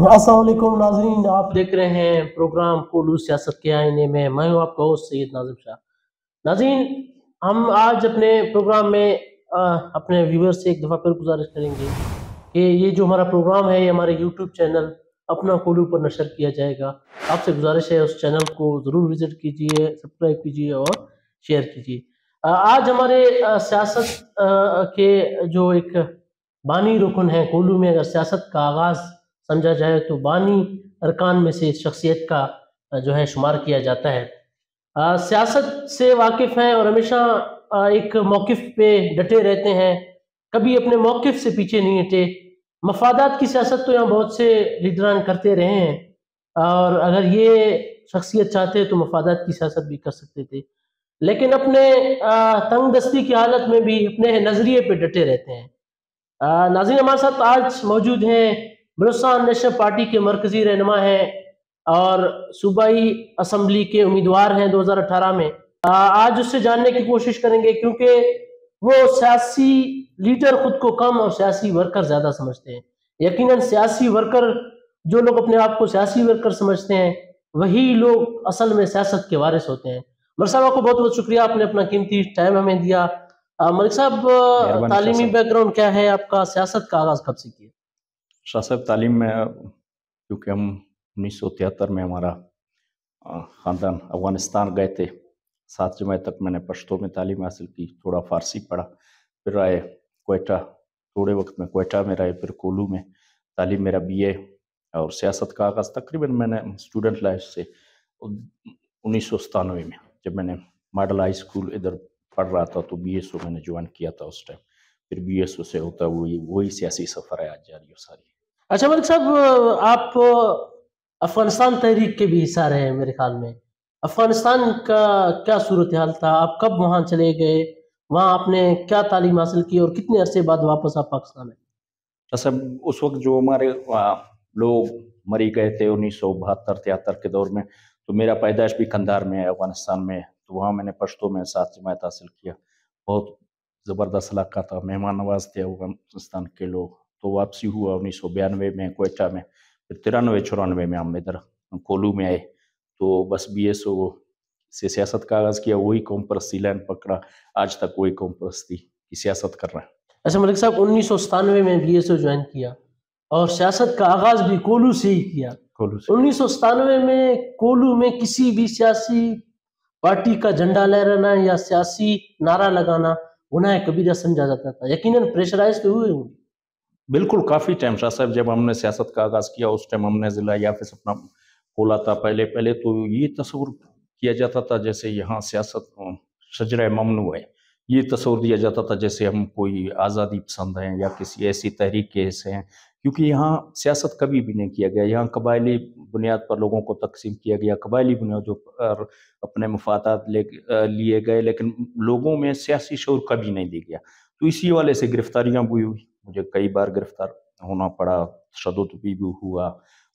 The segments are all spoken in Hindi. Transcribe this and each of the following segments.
असलम नाजरीन आप देख रहे हैं प्रोग्राम कोलू सियासत के आईने में। मैं हूँ आपका होस्ट सैयद नाजिम शाह। नाजरीन हम आज अपने प्रोग्राम में आ, अपने व्यूवर्स से एक दफ़ा फिर गुजारिश करेंगे कि ये जो हमारा प्रोग्राम है ये हमारे यूट्यूब चैनल अपना कोलू पर नशर किया जाएगा। आपसे गुजारिश है उस चैनल को ज़रूर विज़िट कीजिए सब्सक्राइब कीजिए और शेयर कीजिए। आज हमारे सियासत के जो एक बानी रुकन है कोलू में अगर सियासत का आगाज़ समझा जाए तो बानी अरकान में से शख्सियत का जो है शुमार किया जाता है। सियासत से वाकिफ़ हैं और हमेशा एक मौक़ पे डटे रहते हैं। कभी अपने मौक़ से पीछे नहीं हटे। मफादात की सियासत तो यहाँ बहुत से लीडरान करते रहे हैं। और अगर ये शख्सियत चाहते तो मफादात की सियासत भी कर सकते थे। लेकिन अपने तंग दस्ती की हालत में भी अपने नज़रिए पे डटे रहते हैं। नाजिन हमारे साथ आज मौजूद हैं। बलुस्तान नेशनल पार्टी के मरकजी रहनमा हैं और सूबाई असम्बली के उम्मीदवार हैं 2018 में। आज उससे जानने की कोशिश करेंगे क्योंकि वो सियासी लीडर खुद को कम और सियासी वर्कर ज़्यादा समझते हैं। यकीनन सियासी वर्कर जो लोग अपने आप को सियासी वर्कर समझते हैं वही लोग असल में सियासत के वारिस होते हैं। मलिक साहब आपको बहुत बहुत शुक्रिया आपने अपना कीमती टाइम हमें दिया। मलिक साहब तालीमी बैकग्राउंड क्या है? आपका सियासत का आगाज़ कब से किया? शाह साहब, तालीम में, क्योंकि हम उन्नीस सौ तिहत्तर में हमारा ख़ानदान अफ़गानिस्तान गए थे सात जमाए तक मैंने पश्तो में तालीम हासिल की, थोड़ा फ़ारसी पढ़ा, फिर आए कोयटा, थोड़े वक्त में कोयटा में रहे, फिर कोलू में तालीम मेरा बीए और सियासत का आगाज़, तकरीबन मैंने स्टूडेंट लाइफ से उन्नीस सौ सतानवे में, जब मैंने मॉडल हाई स्कूल इधर पढ़ रहा था तो बी एस मैंने ज्वाइन किया था उस टाइम फिर बी एस से होता वही वही सियासी सफ़र है आज जारी सारी अच्छा मलिक साहब, आप अफ़गानिस्तान तहरीक के भी हिस्सा रहे हैं मेरे ख्याल में। अफ़गानिस्तान का क्या सूरत हाल था? आप कब वहाँ चले गए? वहाँ आपने क्या तालीम हासिल की और कितने अरसे बाद वापस आप पाकिस्तान में अच्छा उस वक्त जो हमारे लोग मरी गए थे उन्नीस सौ बहत्तर, तिहत्तर के दौर में तो मेरा पैदाइश भी कंधार में है, अफ़गानिस्तान में। तो वहाँ मैंने पश्तो में सात जमात हासिल किया। बहुत ज़बरदस्त इलाका था मेहमान नवाज़ थे अफ़गानिस्तान के लोग तो वापसी हुआ उन्नीस सौ बयानवे में कोयटा में. फिर तिरानवे चौरानवे में हम इधर कोलू में आए. तो बस बी एस ओ से सियासत का आगाज़ किया वही कौम परस्ती लाइन पकड़ा. आज तक वही कौम परस्ती की सियासत कर रहे हैं। अच्छा मलिक साहब उन्नीस सौ सतानवे में बी एस ओ ज्वाइन किया और सियासत का आगाज़ भी कोलू से ही किया। कोलू से। उन्नीस सौ सतानवे में कोलू में किसी भी सियासी पार्टी का झंडा लहराना या सियासी नारा लगाना गुनाह कबीरा समझा जाता था। यकीनन प्रेशराइज तो हुए होंगे। बिल्कुल, काफ़ी टाइम शाह साहब, जब हमने सियासत का आगाज़ किया, उस टाइम हमने ज़िला या फिर अपना खोला था पहले पहले तो ये तस्वुर किया जाता था जैसे यहाँ सियासत शजर ममनू है ये तस्वर दिया जाता था जैसे हम कोई आज़ादी पसंद हैं या किसी ऐसी तहरीक के हिस्से हैं। क्योंकि यहाँ सियासत कभी भी नहीं किया गया। यहाँ कबायली बुनियाद पर लोगों को तकसीम किया गया। कबायली बुनियादों पर अपने मफादात ले लिए गए लेकिन लोगों में सियासी शोर कभी नहीं दिया गया। तो इसी वाले से गिरफ्तारियाँ भी हुई। मुझे कई बार गिरफ़्तार होना पड़ा शदोत भी, भी हुआ।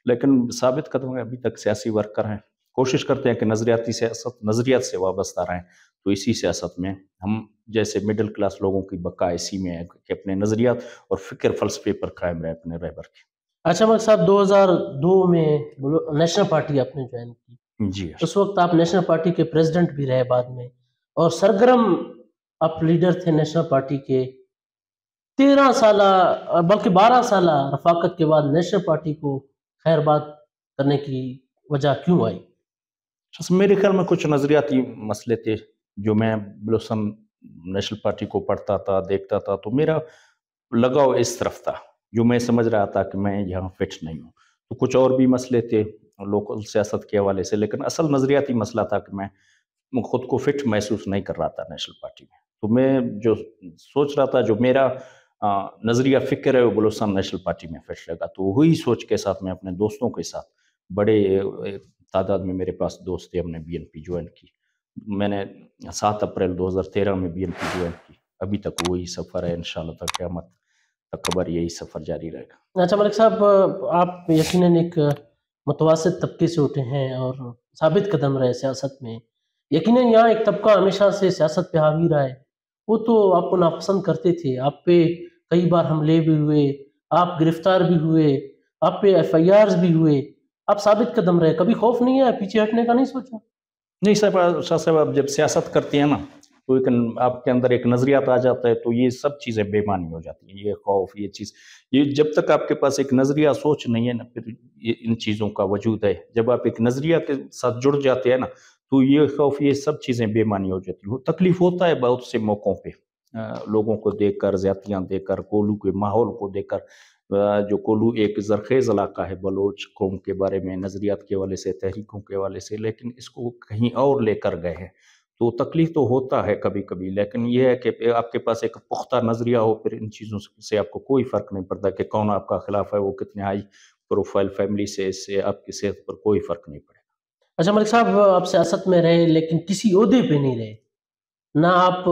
लेकिन साबित कदम अभी तक सियासी वर्कर हैं। कोशिश करते हैं कि नज़रियाती सियासत नज़रियात से वाबस्ता रहें। तो इसी सियासत में हम जैसे मिडिल क्लास लोगों की बका इसी में है कि अपने नज़रियात और फ़िक्र फलसफे पर कायम रहे अपने रहबर के। अच्छा मक साहब 2002 में नेशनल पार्टी आपने ज्वाइन की। जी उस वक्त आप नेशनल पार्टी के प्रेसिडेंट भी रहे बाद में और सरगर्म आप लीडर थे नेशनल पार्टी के। तेरह साल बल्कि बारह साल रफाकत के बाद नेशनल पार्टी को खैर बात करने की वजह क्यों आई? मेरे ख्याल में कुछ नज़रियाती मसले थे जो मैं ब्लोसम नेशनल पार्टी को पढ़ता था, देखता था तो मेरा लगाव इस तरफ़ था, जो मैं समझ रहा था कि मैं यहाँ फिट नहीं हूँ। तो कुछ और भी मसले थे लोकल सियासत के हवाले से, लेकिन असल नज़रियाती मसला था कि मैं खुद को फिट महसूस नहीं कर रहा था नेशनल पार्टी में। तो मैं जो सोच रहा था, जो मेरा नज़रिया, फ़िक्र है, वो बलोचिस्तान नेशनल पार्टी में फिट लगा तो वही सोच के साथ, मैं अपने दोस्तों के साथ बड़े तादाद में मेरे पास दोस्त थे, हमने बीएनपी ज्वाइन की। मैंने सात अप्रैल 2013 में बीएनपी ज्वाइन की। अभी तक वही सफ़र है इन तक क़्यामत यही सफ़र जारी रहेगा। अच्छा मलिक साहब, आप यकीन एक मुतवसत तबके से उठे हैं और साबित कदम रहे सियासत में। यकीन यहाँ एक तबका हमेशा से सियासत पे हावी रहा है। वो तो आपको नापसंद करते थे। आप पे कई बार हमले भी हुए, आप गिरफ़्तार भी हुए, आप पे एफ़ आई आर भी हुए। आप साबित कदम रहे, कभी खौफ नहीं है पीछे हटने का नहीं सोचा? नहीं साहब, शाह साहब, आप जब सियासत करते हैं ना तो एक आपके अंदर एक नजरियात आ जाता है तो ये सब चीज़ें बेमानी हो जाती हैं, ये खौफ, ये चीज़। ये जब तक आपके पास एक नज़रिया, सोच नहीं है ना, फिर ये इन चीज़ों का वजूद है। जब आप एक नज़रिया के साथ जुड़ जाते हैं ना तो ये खौफ, ये सब चीज़ें बेमानी हो जाती है। तकलीफ़ होता है बहुत से मौक़ों पर लोगों को देख कर ज्यातियाँ देकर गोलू के माहौल को देख जो कोलू एक जरखेज़ इलाका है, बलोच, कौम के बारे में, नज़रियात के वाले से, तहरीकों के वाले से, लेकिन इसको कहीं और लेकर गए हैं। तो तकलीफ़ तो होता है कभी कभी लेकिन यह है कि आपके पास एक पुख्ता नज़रिया हो, फिर इन चीज़ों से आपको कोई फ़र्क नहीं पड़ता कि कौन आपका खिलाफ है, वो कितने हाई प्रोफ़ाइल फैमिली से इससे आपकी सेहत पर कोई फ़र्क नहीं पड़ेगा। अच्छा मलिक साहब, आप सियासत में रहे, लेकिन किसी अहदे पे नहीं रहे। ना आप,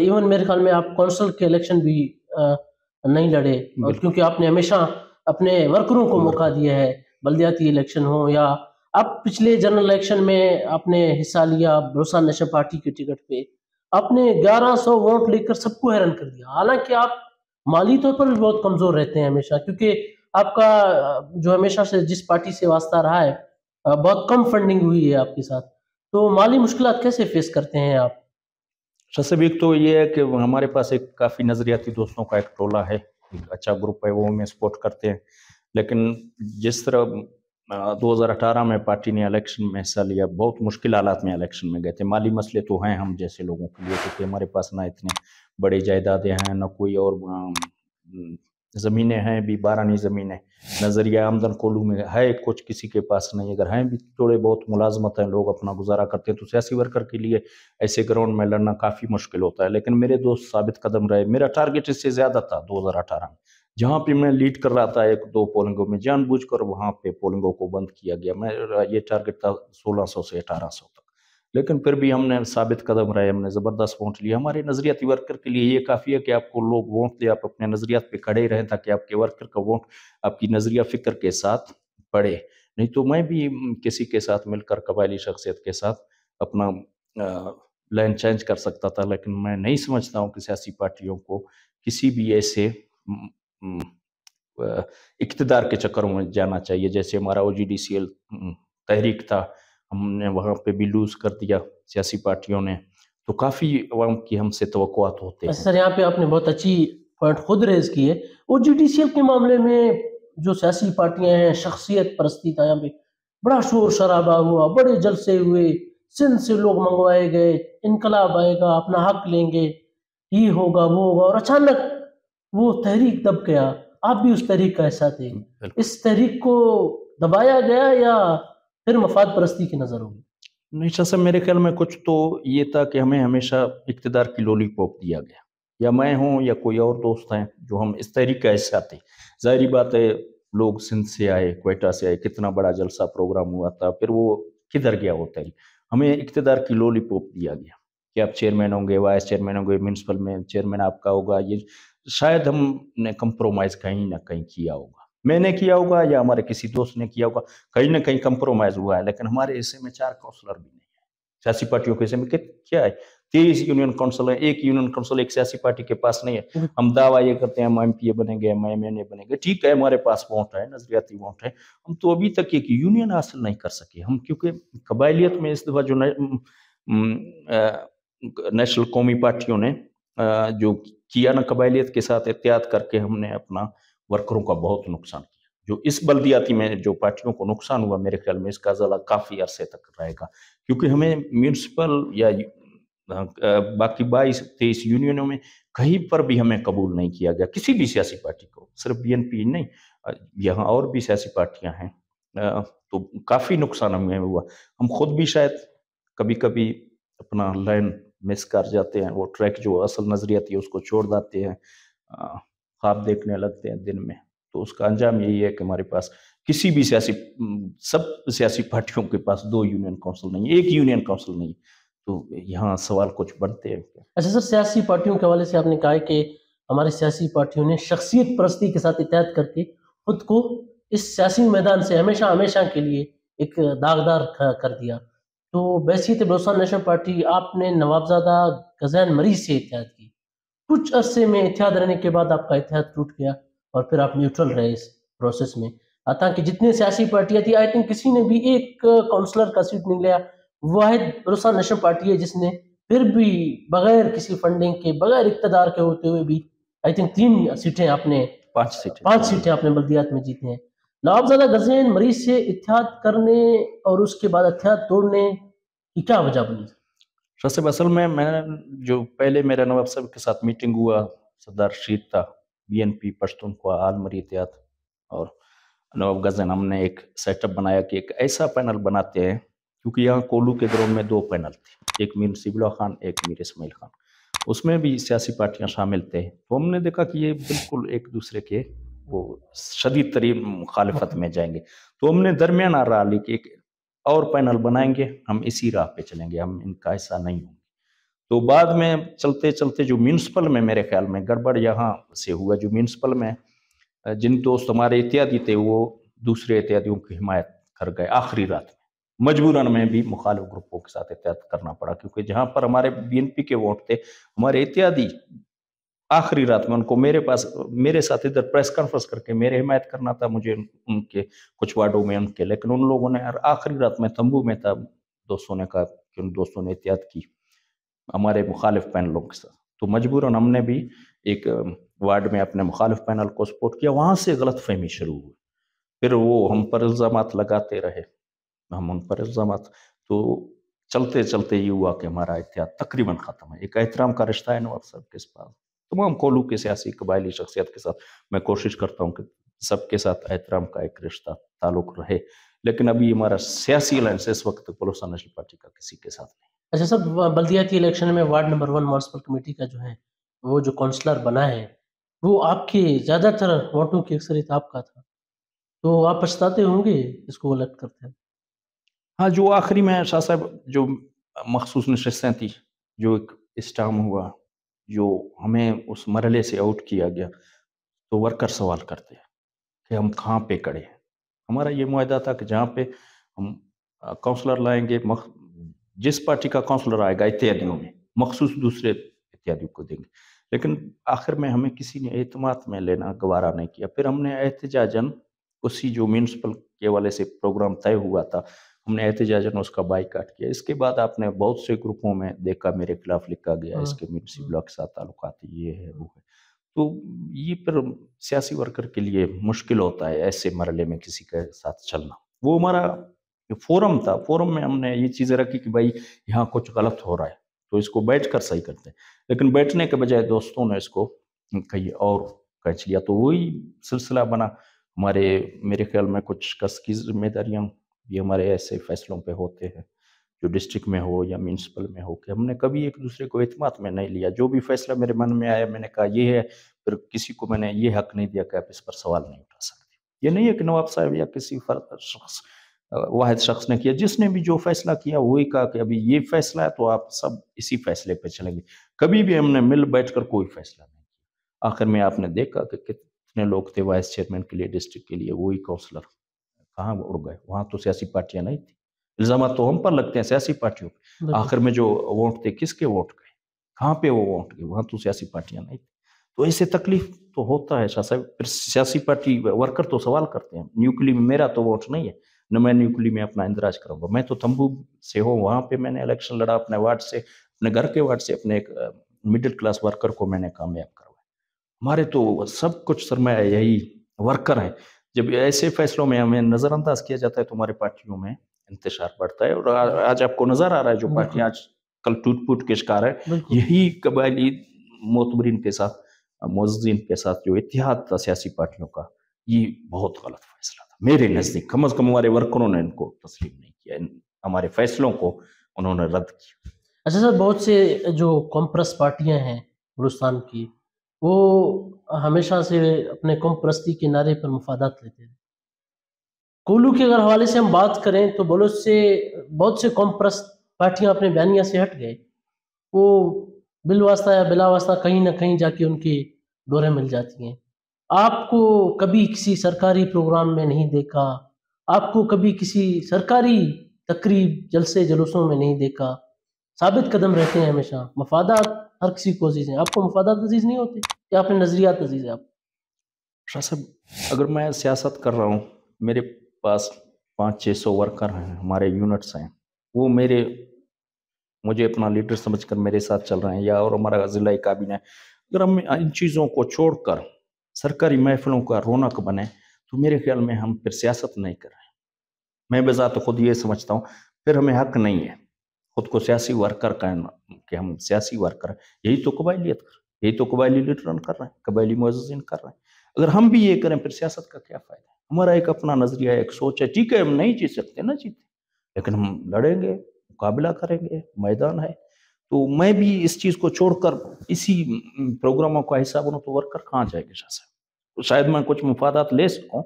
इवन मेरे ख्याल में आप कौंसल के इलेक्शन भी नहीं लड़े। और क्योंकि आपने हमेशा अपने वर्करों को मौका दिया है बल्दियाती इलेक्शन हो या अब पिछले जनरल इलेक्शन में आपने हिस्सा लिया भरोसा नेशनल पार्टी के टिकट पे आपने 1100 वोट लेकर सबको हैरान कर दिया। हालाँकि आप माली तौर पर भी बहुत कमज़ोर रहते हैं हमेशा क्योंकि आपका जो हमेशा से जिस पार्टी से वास्ता रहा है बहुत कम फंडिंग हुई है आपके साथ। तो माली मुश्किल कैसे फेस करते हैं आप? सबसे एक तो ये है कि हमारे पास एक काफ़ी नज़रियाती दोस्तों का एक टोला है। एक अच्छा ग्रुप है, वो हमें सपोर्ट करते हैं। लेकिन जिस तरह 2018 में पार्टी ने इलेक्शन में हिस्सा लिया, बहुत मुश्किल हालात में इलेक्शन में गए थे। माली मसले तो हैं हम जैसे लोगों के लिए, क्योंकि हमारे पास ना इतने बड़ी जायदादें हैं, ना कोई और ज़मीनें हैं भी बारानी ज़मीनें नज़रिया आमदन कोलू में है, कुछ किसी के पास नहीं। अगर हैं भी थोड़े बहुत मुलाजमत हैं, लोग अपना गुजारा करते हैं तो सियासी वर्कर के लिए ऐसे ग्राउंड में लड़ना काफ़ी मुश्किल होता है। लेकिन मेरे दोस्त साबित कदम रहे। मेरा टारगेट इससे ज़्यादा था दो हज़ार अठारह में। जहाँ पे मैं लीड कर रहा था एक दो पोलिंगों में, जानबूझकर वहाँ पे पोलिंगों को बंद किया गया। मैं ये टारगेट था 1600 से 1800 तक। लेकिन फिर भी हमने साबित कदम रहे हमने ज़बरदस्त वोट लिया हमारे नज़रियाती वर्कर के लिए ये काफ़ी है कि आपको लोग वोट दे, आप अपने नज़रियात पे खड़े रहें ताकि आपके वर्कर का वोट, आपकी नज़रिया फ़िक्र के साथ पड़े नहीं तो मैं भी किसी के साथ मिलकर, कबायली शख्सियत के साथ अपना लाइन चेंज कर सकता था, लेकिन मैं नहीं समझता हूँ कि सियासी पार्टियों को किसी भी ऐसे इकतदार के चक्करों में जाना चाहिए। जैसे हमारा ओ जी तहरीक था हमने वहाँ पे भी लूज कर दिया सियासी पार्टियों ने। तो काफ़ी अवाम की हमसे तो होते हैं। सर यहाँ पे आपने बहुत अच्छी पॉइंट खुद रेज की है। ओ जी डी सी एल के मामले में जो सियासी पार्टियाँ हैं शख्सियत परस्ती था यहाँ पे बड़ा शोर शराबा हुआ। बड़े जलसे हुए। सिंध से लोग मंगवाए गए। इनकलाब आएगा अपना हक लेंगे। ये होगा वो होगा। और अचानक वो तहरीक दब गया। आप भी उस तहरीक का हिस्सा थे इस तहरीक को दबाया गया या फिर मफाद परस्ती की नज़र होगी। नहीं सर मेरे ख्याल में कुछ तो ये था कि हमें हमेशा इकतदार की लोलीपॉप दिया गया। या मैं हूँ या कोई और दोस्त हैं जो हम इस तहरीक का हिस्सा थे जाहरी बात है, लोग सिंध से आए कोयटा से आए, कितना बड़ा जलसा प्रोग्राम हुआ था, फिर वो किधर गया वो तहरीक हमें इकतदार की लोलीपॉप दिया गया। कि आप चेयरमैन होंगे, वाइस चेयरमैन होंगे, म्यूनसिपल में चेयरमैन आपका होगा, ये शायद हमने कंप्रोमाइज कहीं ना कहीं किया होगा। मैंने किया होगा या हमारे किसी दोस्त ने किया होगा कहीं ना कहीं कंप्रोमाइज हुआ है लेकिन हमारे हिस्से में चार काउंसलर भी नहीं है। सियासी पार्टियों के हिस्से में क्या है? तेईस यूनियन काउंसिल है एक यूनियन काउंसिल एक सियासी पार्टी के पास नहीं है। हम्म। हम दावा ये करते हैं हम एम पी ए बनेंगे हम एम एन ए बनेंगे ठीक है हमारे पास वोट है नजरियाती वोट है। हम तो अभी तक एक यूनियन हासिल नहीं कर सके। हम क्योंकि कबायलियत में इस दफ़ा जो नेशनल कौमी पार्टियों ने जो किया ना कबायलियत के साथ एहतियात करके हमने अपना वर्करों का बहुत नुकसान किया। जो इस बल्दियाती में, जो पार्टियों को नुकसान हुआ, मेरे ख्याल में इसका जला काफ़ी अरसे तक रहेगा। क्योंकि हमें म्यूनसिपल या बाकी बाईस, तेईस यूनियनों में कहीं पर भी हमें कबूल नहीं किया गया। किसी भी सियासी पार्टी को, सिर्फ़ बीएनपी नहीं यहाँ और भी सियासी पार्टियाँ हैं तो काफ़ी नुकसान हमें हुआ। हम खुद भी शायद कभी कभी अपना लाइन मिस कर जाते हैं, वो ट्रैक जो असल नज़रिया थी, उसको छोड़ देते हैं ख्वाब देखने लगते हैं दिन में। तो उसका अंजाम यही है कि हमारे पास किसी भी सियासी सब सियासी पार्टियों के पास दो यूनियन काउंसिल नहीं, एक यूनियन काउंसिल नहीं। तो यहाँ सवाल कुछ बनते हैं अच्छा सर, सियासी पार्टियों के हवाले से आपने कहा कि हमारी सियासी पार्टियों ने शख्सियत परस्ती के साथ इत्याद करके खुद को इस सियासी मैदान से हमेशा हमेशा के लिए एक दागदार कर दिया। तो बैसीत भरोसा नेशनल पार्टी आपने नवाबजादा गजैन मरीज़ से इतिहाद की। कुछ अरसे में इतिहाद रहने के बाद आपका इतिहाद टूट गया और फिर आप न्यूट्रल रहे इस प्रोसेस में। ताकि जितने सियासी पार्टियाँ थी आई थिंक किसी ने भी एक काउंसलर का सीट नहीं लिया। वाहिद भरोसा नेशनल पार्टी है जिसने फिर भी बगैर किसी फंडिंग के बगैर इकतदार के होते हुए भी आई थिंक तीन सीटें आपने पाँच सीटें। पाँच सीटें आपने बल्दियात में जीती हैं। नवाबजादा गजैन मरीज़ से इतिहाद करने और उसके बाद एहतियात तोड़ने की क्या वजह बनी? सबसे असल में मैं जो पहले मेरा नवाब साहब के साथ मीटिंग हुआ, सरदार शीत था बी एन पी पश्तूनख्वा आलमरी एहतियात और नवाब गजन हमने एक सेटअप बनाया कि एक ऐसा पैनल बनाते हैं, क्योंकि यहाँ कोलू के ग्राउंड में दो पैनल थे, एक मीर सिबुल्ला खान, एक मीर इसमाइल खान। उसमें भी सियासी पार्टियाँ शामिल थे। तो हमने देखा कि ये बिल्कुल एक दूसरे के वो शदीद तरीन मुखालफत में जाएँगे। तो हमने दरमियान आ रहा ली कि एक और पैनल बनाएँगे, हम इसी राह पे चलेंगे, हम इनका ऐसा नहीं होंगे। तो बाद में चलते चलते जो म्यूनसिपल में मेरे ख्याल में गड़बड़ यहाँ से हुआ, जो म्यूनसिपल में, जिन दोस्त हमारे इत्यादि थे, वो दूसरे इत्यादियों की हिमायत कर गए आखिरी रात में। मजबूरन में भी मुखालिफ ग्रुपों के साथ एहतियात करना पड़ा, क्योंकि जहाँ पर हमारे बीएनपी के वोट थे, हमारे इत्यादि आखिरी रात में उनको मेरे पास, मेरे साथ इधर प्रेस कॉन्फ्रेंस करके मेरे हिमायत करना था, मुझे उनके कुछ वार्डों में उनके, लेकिन उन लोगों ने आखिरी रात में तंबू में था, दोस्तों ने कहा कि उन दोस्तों ने एहतियात की, हमारे मुखालिफ पैनलों के साथ। तो मजबूरन हमने भी एक वार्ड में अपने मुखालिफ पैनल को सपोर्ट किया, वहाँ से गलत फहमी शुरू हुई। फिर वो हम पर इल्ज़ाम लगाते रहे, हम उन पर इल्ज़ाम तो चलते चलते ये हुआ कि हमारा एहतियात तकरीबन ख़त्म है। एक एहतराम का रिश्ता है नवाब साहब के पास तमाम कोलू के सियासी कबायली शख्सियत के साथ मैं कोशिश करता हूँ कि सबके साथ एहतराम का एक रिश्ता ताल्लुक रहे लेकिन अभी हमारा सियासी अलायंस इस वक्त बलोसा नेशनल पार्टी का किसी के साथ नहीं। अच्छा सर बल्दियाती इलेक्शन में ward number one municipal committee का जो है वो जो काउंसलर बना है वो आपके ज़्यादातर वोटों की अक्सरियत आपका था। तो आप पछताते होंगे इसको इलेक्ट करते हैं? हाँ जो आखिरी में शाह साहब जो मखसूस नशस्तें थी जो एक इस्टाम हुआ जो हमें उस मरले से आउट किया गया तो वर्कर सवाल करते हैं कि हम कहाँ पे कड़े हैं? हमारा ये मुआदा था कि जहाँ पे हम काउंसलर लाएँगे, मख... जिस पार्टी का काउंसलर आएगा इत्यादियों में, मखसूस दूसरे इत्यादियों को देंगे। लेकिन आखिर में हमें किसी ने एतमाद में लेना, गवारा नहीं किया। फिर हमने एहतजाजन उसी जो म्यूनसिपल के वाले से प्रोग्राम तय हुआ था हमने एहतजाजन उसका बाइकाट किया। इसके बाद आपने बहुत से ग्रुपों में देखा मेरे खिलाफ लिखा गया हाँ, इसके म्यूनसिपल हाँ। के साथ ताल्लुकात ये है वो है। तो ये फिर सियासी वर्कर के लिए मुश्किल होता है ऐसे मरले में किसी के साथ चलना। वो हमारा फोरम था फोरम में हमने ये चीज़ें रखी कि भाई यहाँ कुछ गलत हो रहा है तो इसको बैठ कर सही करते हैं। लेकिन बैठने के बजाय दोस्तों ने इसको कहीं और कैच लिया तो वही सिलसिला बना। हमारे मेरे ख्याल में कुछ कस की जिम्मेदारियाँ भी हमारे ऐसे फैसलों पे होते हैं, जो डिस्ट्रिक्ट में हो या म्यूनसिपल में हो, कि हमने कभी एक दूसरे को एतमाद में नहीं लिया। जो भी फैसला मेरे मन में आया, मैंने कहा, ये है। फिर किसी को मैंने ये हक नहीं दिया कि आप इस पर सवाल नहीं उठा सकते। ये नहीं है कि नवाब साहब या किसी फर्द शख्स वाहिद शख्स ने किया। जिसने भी जो फैसला किया, वही कहा कि अभी ये फैसला है तो आप सब इसी फैसले पर चलेंगे। कभी भी हमने मिल बैठकर कोई फैसला नहीं किया। आखिर में आपने देखा कि कितने लोग थे वाइस चेयरमैन के लिए, डिस्ट्रिक्ट के लिए, वही काउंसलर कहाँ उड़ गए? वहाँ तो सियासी पार्टियाँ नहीं थी। इल्ज़ाम तो हम पर लगते हैं सियासी पार्टियों पर आखिर में जो वोट थे किसके वोट गए? कहाँ पे वो वोट गए? वहाँ तो सियासी पार्टियाँ नहीं थी। तो ऐसे तकलीफ़ तो होता है शाह साहब। फिर सियासी पार्टी वर्कर तो सवाल करते हैं। न्यूक्ली में मेरा तो वोट नहीं है। न मैं न्यूक्ली में अपना इंदराज करूँगा। मैं तो तंबू से हूँ। वहाँ पे मैंने इलेक्शन लड़ा अपने वार्ड से अपने घर के वार्ड से अपने एक मिडिल क्लास वर्कर को मैंने कामयाब करवाया। हमारे तो सब कुछ सरमाया यही वर्कर है। जब ऐसे फैसलों में हमें नज़रअंदाज किया जाता है तो हमारे पार्टियों में इंतज़ार बढ़ता है। और आज आपको नज़र आ रहा है जो पार्टियाँ आज कल टूट फूट के शिकार है। यही कबायली मोतबरीन के साथ मोजीन के साथ जो इतिहाद था सियासी पार्टियों का ये बहुत गलत फैसला था। मेरे नज़दीक कम अज़ कम हमारे वर्करों ने इनको तस्लीम नहीं किया। हमारे फैसलों को उन्होंने रद्द किया। अच्छा सर बहुत से जो कॉम्प्रस पार्टियाँ हैं हिंदुस्तान की वो हमेशा से अपने कॉम्प्रस्ती के नारे पर मुफादात लेते हैं। कोलू के अगर हवाले से हम बात करें तो बलोच से, बहुत से कॉम्प्रस पार्टियाँ अपने बयानिया से हट गए। वो बिलवास्ता या बिलावास्ता कहीं ना कहीं जाके उनके दौरे मिल जाती हैं। आपको कभी किसी सरकारी प्रोग्राम में नहीं देखा, आपको कभी किसी सरकारी तकरीब जलसे जलूसों में नहीं देखा साबित कदम रहते हैं हमेशा। मफादात हर किसी को अज़ीज़ हैं। आपको मफादात अज़ीज़ नहीं होते? या अपने नज़रियात अज़ीज़ है आप? शाह साहब, अगर मैं सियासत कर रहा हूँ, मेरे पास पाँच छः सौ वर्कर हैं, हमारे यूनिट्स हैं। वो मेरे, मुझे अपना लीडर समझकर मेरे साथ चल रहे हैं, या और हमारा ज़िला काबिना अगर हम इन चीज़ों को छोड़कर सरकारी महफिलों का रौनक बने तो मेरे ख्याल में हम फिर सियासत नहीं कर रहे हैं। मैं तो खुद ये समझता हूँ, फिर हमें हक नहीं है। खुद को सियासी वर्कर कहना कि हम सियासी वर्कर यही तो कबाइलियत कर यही तो कबाइली लीडर कर रहे हैं, कबायली मुआजिन कर रहे हैं। अगर हम भी ये करें, फिर सियासत का क्या फ़ायदा है? हमारा एक अपना नज़रिया, एक सोच है, ठीक है, हम नहीं जीत सकते, ना जीते। लेकिन हम लड़ेंगे, मुकाबला करेंगे, मैदान है। तो मैं भी इस चीज़ को छोड़कर, इसी प्रोग्रामों का हिस्सा बनूँ तो वर्कर कहाँ जाएँगे शायद तो शायद मैं कुछ मुफादात ले सकूँ,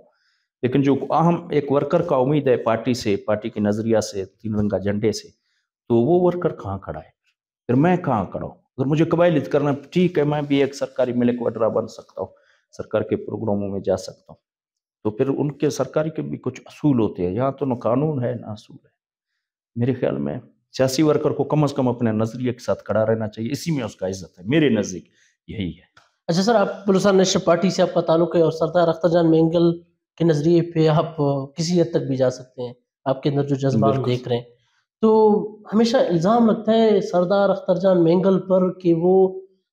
लेकिन जो अहम एक वर्कर का उम्मीद है, पार्टी से, पार्टी के नज़रिया से, तीन रंगा झंडे से तो वो वर्कर कहाँ खड़ा है? फिर मैं कहाँ खड़ा हूँ? अगर मुझे कबायलित करना ठीक है मैं भी एक सरकारी मिलक वडरा बन सकता हूँ सरकार के प्रोग्रामों में जा सकता हूँ। तो फिर उनके सरकारी के भी कुछ असूल होते हैं। यहाँ तो ना कानून है ना असूल है। मेरे ख्याल में सियासी वर्कर को कम अज कम अपने नज़रिए के साथ खड़ा रहना चाहिए। इसी में उसका इज़्ज़त है। मेरे नज़दीक यही है। अच्छा सर आप बलूसान नेशनल पार्टी से आपका ताल्लुक है और सरदार अख्तर जान मेंगल के नज़रिए पे आप किसी हद तक भी जा सकते हैं। आपके अंदर जो जज्बा देख रहे हैं। तो हमेशा इल्ज़ाम लगता है सरदार अख्तर जान मेंगल पर कि वो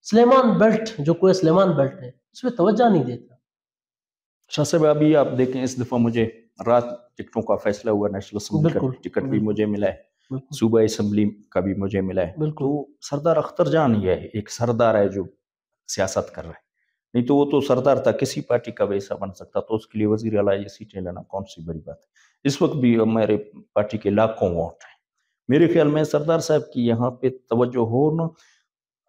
सलेमान बेल्ट जो कोई सलेमान बेल्ट है उसमें तवज्जा नहीं देता। शाह साहब अभी आप देखें इस दफ़ा मुझे रात टिकटों का फैसला हुआ नेशनल असम्बली का टिकट भी मुझे मिला है। सूबा असम्बली का भी मुझे मिला है। बिल्कुल। तो सरदार अख्तर जान ही है एक सरदार है जो सियासत कर रहा है। नहीं तो वो तो सरदार था किसी पार्टी का वैसा बन सकता तो उसके लिए वज़ीर अला ये सीटें लेना कौन सी बड़ी बात है? इस वक्त भी हमारे पार्टी के लाखों वोट हैं। मेरे ख्याल में सरदार साहब की यहाँ पे तवज्जो हो ना,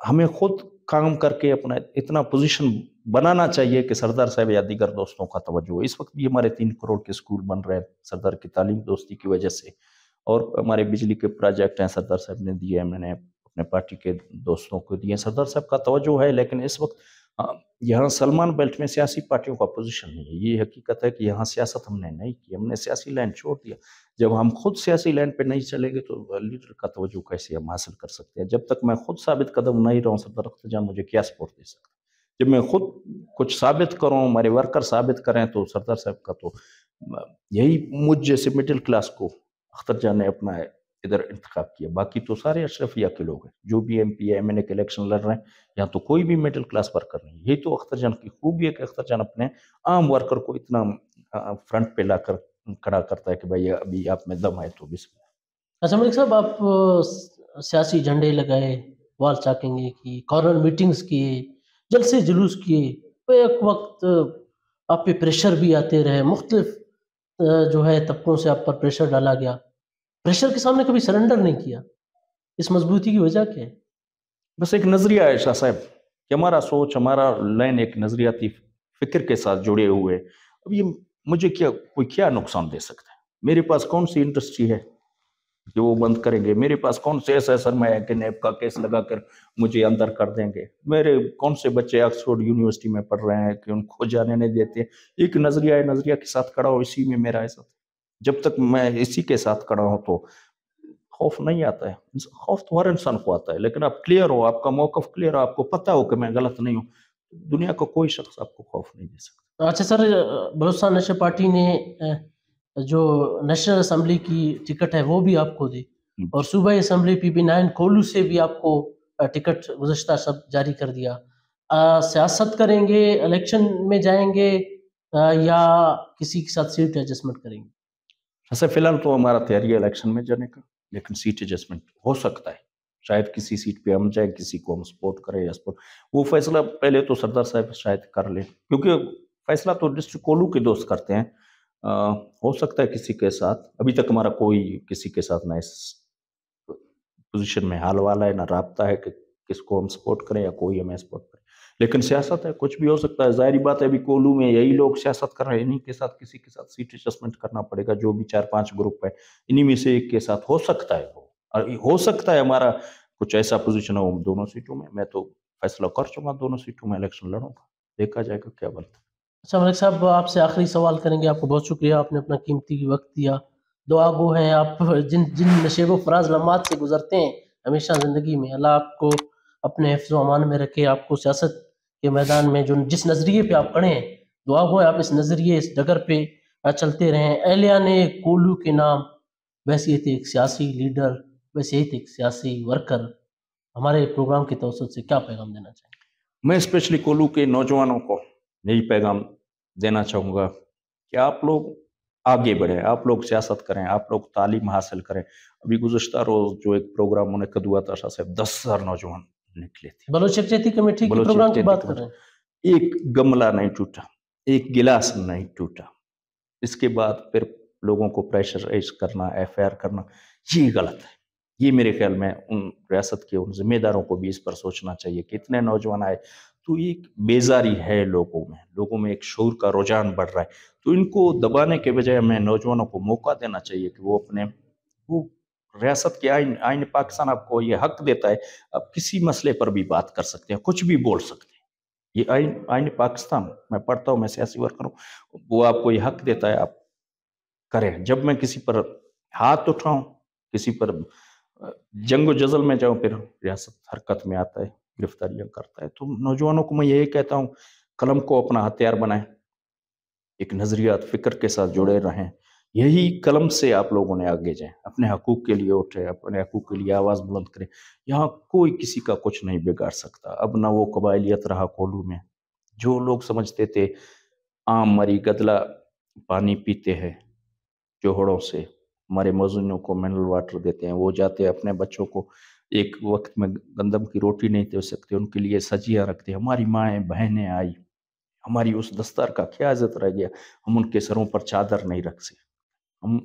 हमें खुद काम करके अपना इतना पोजीशन बनाना चाहिए कि सरदार साहब या दीगर दोस्तों का तवज्जो इस वक्त भी हमारे तीन करोड़ के स्कूल बन रहे हैं सरदार की तालीम दोस्ती की वजह से। और हमारे बिजली के प्रोजेक्ट हैं, सरदार साहब ने दिए मैंने अपने पार्टी के दोस्तों को दिए सरदार साहब का तवज्जो है, लेकिन इस वक्त यहाँ सलमान बेल्ट में सियासी पार्टियों का पोजीशन नहीं है। ये हकीकत है कि यहाँ सियासत हमने नहीं की, हमने सियासी लाइन छोड़ दिया। जब हम खुद सियासी लाइन पे नहीं चलेंगे तो लीडर का तवज्जो कैसे हम हासिल कर सकते हैं? जब तक मैं खुद साबित कदम नहीं रहूँ सरदार अख्तर मुझे क्या सपोर्ट दे सकता जब मैं खुद कुछ साबित करूँ, हमारे वर्कर साबित करें तो सरदार साहब का तो यही मुझ जैसे मिडिल क्लास को अख्तर जान ने अपना इधर इंतखब किया। बाकी तो सारे अशरफिया के लोग हैं, जो भी M P M N A के इलेक्शन लड़ रहे हैं यहाँ तो कोई भी मिडिल क्लास वर्कर नहीं यही तो अख्तर जान की खूबी है कि अख्तर जान अपने आम वर्कर को इतना फ्रंट पे लाकर खड़ा करता है कि भाई, अभी आप में दम है तो बिस्मिल्लाह। अच्छा मलिक साहब, आप सियासी झंडे लगाए, वाल चाकेंगे की कॉर्नर मीटिंग्स किए, जलसे जुलूस किए एक वक्त, आप पे प्रेशर भी आते रहे, मुख्तलिफ़ जो है तबकों से आप पर प्रेशर डाला गया। प्रेशर के सामने कभी सरेंडर नहीं किया। इस मजबूती की वजह क्या है? बस एक नज़रिया है शाह साहब कि हमारा सोच, हमारा लाइन एक नजरियाती फ़िक्र के साथ जुड़े हुए। अब ये मुझे क्या, कोई क्या नुकसान दे सकता है? मेरे पास कौन सी इंडस्ट्री है कि वो बंद करेंगे? मेरे पास कौन से ऐसा सरमाया कि नैब का केस लगाकर मुझे अंदर कर देंगे? मेरे कौन से बच्चे ऑक्सफोर्ड यूनिवर्सिटी में पढ़ रहे हैं कि उनको जाने नहीं देते? एक नज़रिया है, नज़रिया के साथ खड़ा हो, इसी में मेरा ऐसा जब तक मैं इसी के साथ खड़ा हूँ तो खौफ नहीं आता है। खौफ तो हर इंसान को आता है लेकिन आप क्लियर हो आपका मौकफ क्लियर हो आपको पता हो कि मैं गलत नहीं हूँ दुनिया का को कोई शख्स आपको खौफ नहीं दे सकता। अच्छा सर बलोचिस्तान नशे पार्टी ने जो नेशनल असम्बली की टिकट है वो भी आपको दी। और सूबाई असम्बली पी बी नाइन कोलू से भी आपको टिकट गुजशत सब जारी कर दिया। सियासत करेंगे इलेक्शन में जाएँगे आ, या किसी के साथ सीट एडजस्टमेंट करेंगे? ऐसे फ़िलहाल तो हमारा तैयारी है इलेक्शन में जाने का लेकिन सीट एडजस्टमेंट हो सकता है। शायद किसी सीट पे हम जाए किसी को हम सपोर्ट करें या सपोर्ट वो फैसला पहले तो सरदार साहब शायद कर ले क्योंकि फैसला तो डिस्ट्रिक्ट कोलू के दोस्त करते हैं। आ, हो सकता है किसी के साथ अभी तक हमारा कोई किसी के साथ ना इस पोजिशन में हाल वाला है ना रबता है कि किसको हम सपोर्ट करें या कोई हमें सपोर्ट करें। लेकिन सियासत है, कुछ भी हो सकता है। ज़ाहिर बात है, अभी कोलू में यही लोग सियासत कर रहे हैं, इन्हीं के साथ किसी के साथ सीट एडजस्टमेंट करना पड़ेगा, जो भी चार पाँच ग्रुप है, इन्हीं में से एक के साथ हो सकता है वो। और हो सकता है हमारा कुछ ऐसा पोजिशन हो दोनों सीटों में। मैं तो फैसला कर चुका दोनों सीटों में इलेक्शन लड़ूँगा। देखा जाएगा क्या बनता है। अच्छा मलिक साहब, आपसे आखिरी सवाल करेंगे। आपको बहुत शुक्रिया, आपने अपना कीमती वक्त दिया। दुआ गो हैं, आप जिन जिन नशेब फराज लम्हात से गुजरते हैं, हमेशा ज़िंदगी में अल्लाह आपको अपने हिफ्ज़ अमान में रखे, आपको सियासत के मैदान में जो जिस नज़रिए पे आप खड़े हैं, दुआ गो आप इस नज़रिए, इस डगर पे चलते रहे। एलिया ने कोलू के नाम, वैसे थे एक सियासी लीडर, वैसे ही थे एक सियासी वर्कर। हमारे प्रोग्राम के तवसत से क्या पैगाम देना चाहिए मैं स्पेशली कोलू के नौजवानों को यही पैगाम देना चाहूँगा कि आप लोग आगे बढ़े, आप लोग सियासत करें, आप लोग तालीम हासिल करें। अभी गुजशत रोज जो एक प्रोग्राम मुनद हुआ था साहब, दस हज़ार नौजवान निकले थे। बलोच कमेटी के प्रोग्राम की बात कर। रहे हैं एक गमला नहीं टूटा एक गिलास नहीं टूटा। इसके बाद फिर लोगों को प्रेशराइज करना एफ़ करना ये गलत है। ये मेरे ख्याल में उन रियासत के उन जिम्मेदारों को भी इस पर सोचना चाहिए कि इतने नौजवान आए तो एक बेजारी है लोगों में। लोगों में एक शोर का रुझान बढ़ रहा है। तो इनको दबाने के बजाय हमें नौजवानों को मौका देना चाहिए कि वो अपने वो रियासत के आइन आइन पाकिस्तान आपको ये हक देता है, आप किसी मसले पर भी बात कर सकते हैं, कुछ भी बोल सकते हैं। ये आइन आइन पाकिस्तान, मैं पढ़ता हूँ, मैं सियासी वर्कर हूँ, वो आपको ये हक देता है, आप करें। जब मैं किसी पर हाथ उठाऊं, किसी पर जंग जजल में जाऊँ, फिर रियासत हरकत में आता है, गिरफ्तारियाँ करता है। तो नौजवानों को मैं यही कहता हूँ, कलम को अपना हथियार बनाएँ, एक नजरियात, फ़िक्र के साथ जुड़े रहें यही कलम से आप लोगों ने आगे जाए, अपने हकूक के लिए उठे, अपने हकूक के लिए आवाज़ बुलंद करें। यहाँ कोई किसी का कुछ नहीं बिगाड़ सकता, अब ना वो कबाइलियत रहा कोलू में। जो लोग समझते थे, आम मरी गदला पानी पीते हैं, जोहड़ों से हमारे मजदूरों को मिनरल वाटर देते हैं, वो जाते हैं अपने बच्चों को, एक वक्त में गंदम की रोटी नहीं दे सकते, उनके लिए सजिया रखते हमारी माएँ, बहनें आई, हमारी उस दस्तर का क्या इज़्ज़त रह गया, हम उनके सरों पर चादर नहीं रख सकते हम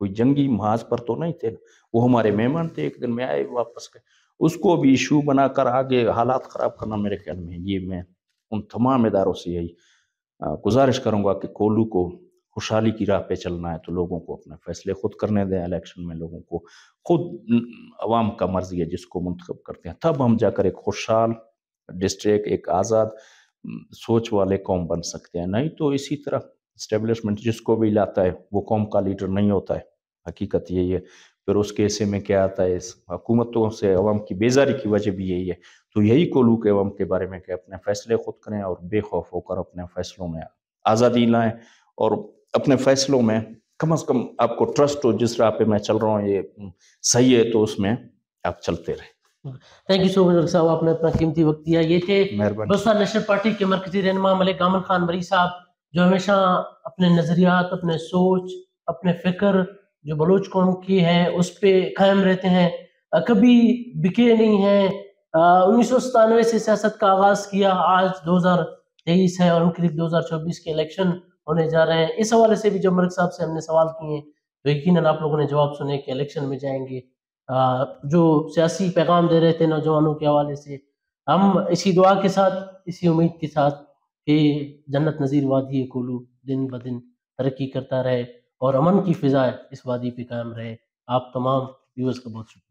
कोई जंगी महाज पर तो नहीं थे, वो हमारे मेहमान थे, एक दिन में आए वापस गए उसको भी इशू बनाकर आगे हालात खराब करना मेरे ख्याल में ये मैं उन तमाम इदारों से यही गुजारिश करूँगा कि कोलू को खुशहाली की राह पे चलना है तो लोगों को अपने फैसले खुद करने दें, इलेक्शन में लोगों को खुद अवाम का मर्ज़ी है जिसको मुंतखब करते हैं। तब हम जाकर एक खुशहाल डिस्ट्रिक्ट, एक आज़ाद सोच वाले कौम बन सकते हैं। नहीं तो इसी तरह इस्टेब्लिशमेंट जिसको भी लाता है वो कौम का लीडर नहीं होता है। हकीकत यही है। फिर उसके हिस्से में क्या आता है? इस हुकूमतों से अवाम की बेजारी की वजह भी यही है। तो यही कोलू के अवाम के बारे में कि अपने फैसले खुद करें और बेखौफ होकर अपने फैसलों में आज़ादी लाएँ और अपने फैसलों में कम अज कम आपको ट्रस्ट हो जिस राह पे मैं चल रहा हूँ ये सही है तो उसमें आप चलते रहे। थैंक यू सो मच साहब आपने अपना कीमती वक्त दिया। ये थे बस्ता नेशनल पार्टी के मरकजी रहनमा मलिक आमन खान मरी साहब। जो हमेशा अपने नज़रियात, अपने सोच, अपने फ़िक्र, जो बलोच कौम की है, उस पर कायम रहते हैं। कभी बिके नहीं हैं। उन्नीस सौ सतानवे से सियासत का आगाज़ किया। आज दो हज़ार तेईस है और उनके लिए दो हज़ार चौबीस के इलेक्शन होने जा रहे हैं। इस हवाले से भी जब मर्क साहब से हमने सवाल किए तो यकीन आप लोगों ने जवाब सुने कि इलेक्शन में जाएँगे। जो सियासी पैगाम दे रहे थे नौजवानों के हवाले से, हम इसी दुआ के साथ, इसी उम्मीद के साथ कि जन्नत नज़ीर वादी कोलू दिन ब दिन तरक्की करता रहे और अमन की फ़िज़ा इस वादी पे कायम रहे। आप तमाम व्यूअर्स का बहुत शुक्रिया।